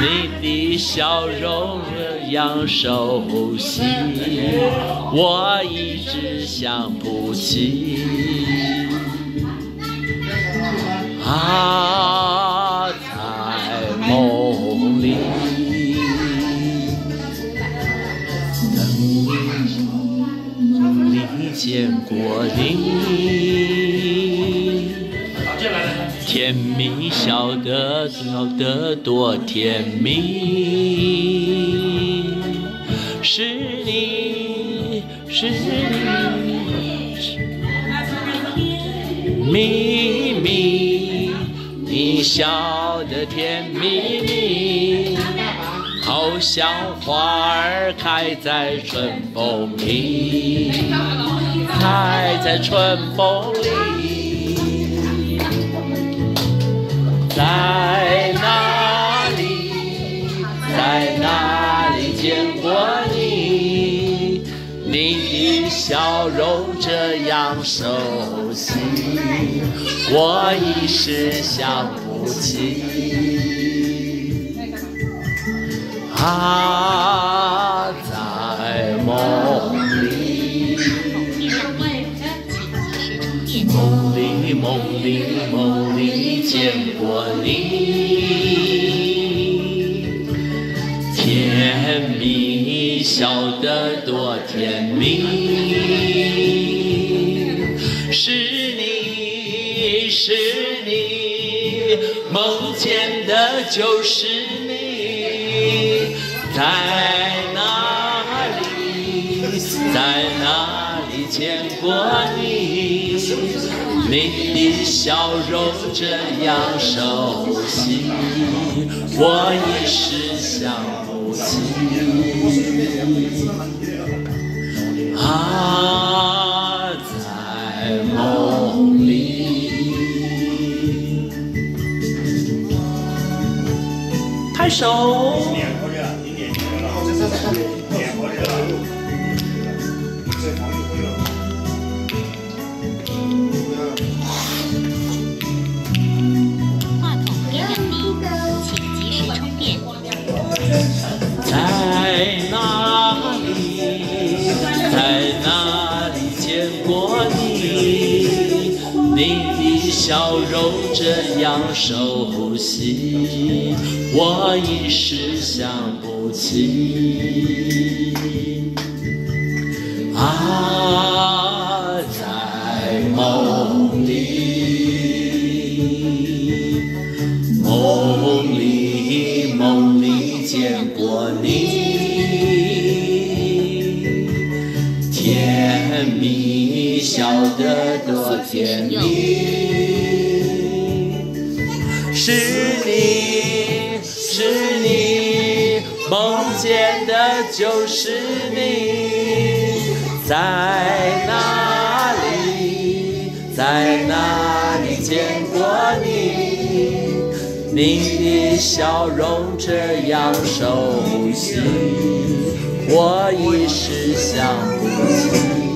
你的笑容这样熟悉，我一直想不起。啊，在梦里，等你见过你。甜蜜笑得笑得多甜蜜，是你是你秘密，你笑得甜蜜蜜，好像花儿开在春风里，开在春风里。你？的笑容这样熟悉，我一时想不起。啊，在梦里，梦里梦里梦里见过你，甜蜜笑得多甜蜜，是你是你，梦见的就是你，在哪里，在哪里见过你？你的笑容这样熟悉，我一时。啊，在梦里，拍手。笑容这样熟悉，我一时想不起。啊，甜蜜笑得多甜蜜，是你是你，梦见的就是你，在哪里在哪里见过你？你的笑容这样熟悉，我一时想不起